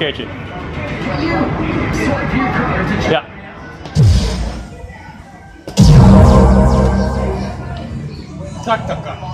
catch it. Yeah. Tuck, tuck, tuck. Yeah.